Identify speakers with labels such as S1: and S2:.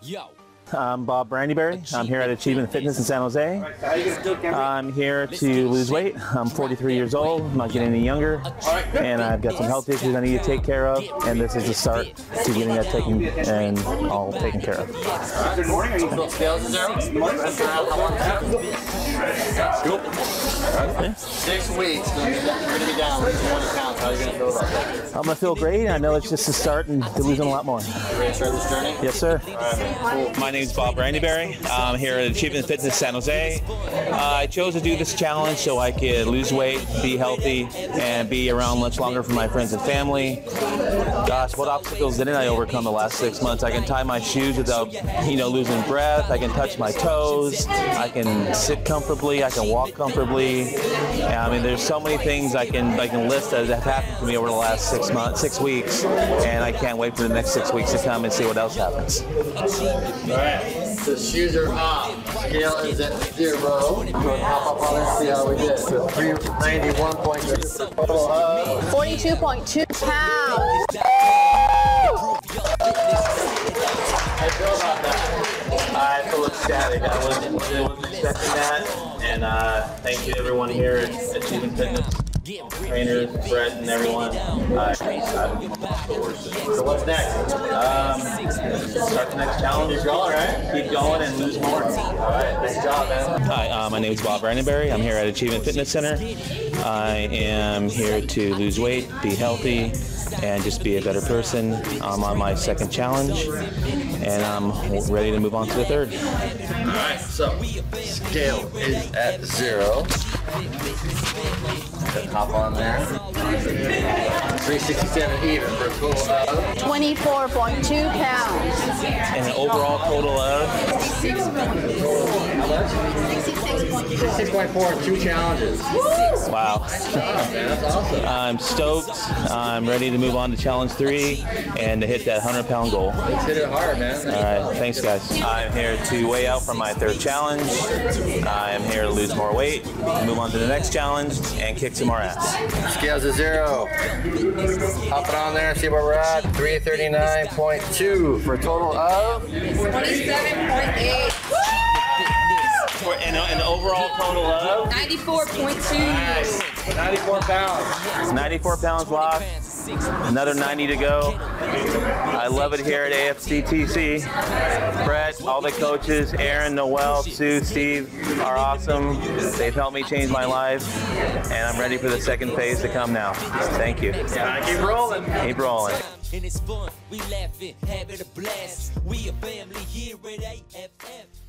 S1: Yo.
S2: I'm Bob Brandyberry. I'm here at Achievement Fitness in San Jose. I'm here to lose weight. I'm 43 years old. I'm not getting any younger. And I've got some health issues I need to take care of. And this is the start to getting that taken and all taken care of.
S3: Good morning. Are you Phil Scales is there? Six weeks. You're going to be down 20 pounds. How are you going to feel about that?
S2: I'm going to feel great. I know it's just a start and losing a lot more.
S3: Ready to start this journey?
S2: Yes, sir.
S4: My name is Bob Brandyberry. I'm here at Achievement Fitness San Jose. Uh, I chose to do this challenge so I could lose weight, be healthy, and be around much longer for my friends and family. Gosh, what obstacles didn't I overcome the last six months? I can tie my shoes without, you know, losing breath. I can touch my toes. I can sit comfortably. I can walk comfortably. I mean, there's so many things I can I can list that have happened to me over the last six months, six weeks, and I can't wait for the next six weeks to come and see what else happens.
S3: All right. The shoes are off. Scale is at zero. And hop up on and see how we did. So 391.6 total of
S5: 42.2 pounds.
S3: You feel about that?
S2: I feel ecstatic. I wasn't, expecting that. And uh, thank you to everyone here at Achievement Fitness. Trainers, Brett, and everyone. Uh,
S3: So what's next?
S2: um, start the next challenge.
S3: Keep going, right?
S2: Keep going and lose more.
S3: All right. Nice job, man.
S4: Hi, uh, my name is Bob Brandyberry. I'm here at Achievement Fitness Center. I am here to lose weight, be healthy, and just be a better person. I'm on my second challenge, and I'm ready to move on to the third.
S3: All right. So scale is at zero. Just hop on there. 367 even for a total of
S5: 24.2 pounds.
S4: And an overall total of
S3: how much? 6.4 two challenges.
S4: wow.
S3: Man, that's awesome.
S4: I'm stoked. I'm ready to move on to challenge three and to hit that 100 pound goal.
S3: Let's hit it hard, man.
S4: All right, thanks, guys. I'm here to weigh out for my third challenge. I'm here to lose more weight, move on to the next challenge, and kick some more ass.
S3: Scales to zero. Hop it on there and see where we're at. 339.2 for a total of
S5: 27.8.
S4: For an, an overall total of
S5: 94.2.
S3: 94 pounds.
S2: 94 pounds lost. Another 90 to go. I love it here at AFCTC. Brett, all the coaches, Aaron, Noel, Sue, Steve are awesome. They've helped me change my life, and I'm ready for the second phase to come now. Thank you.
S3: Gotta keep rolling.
S2: Keep rolling.
S1: And it's fun. We laughing, having a blast. We a family here at AF.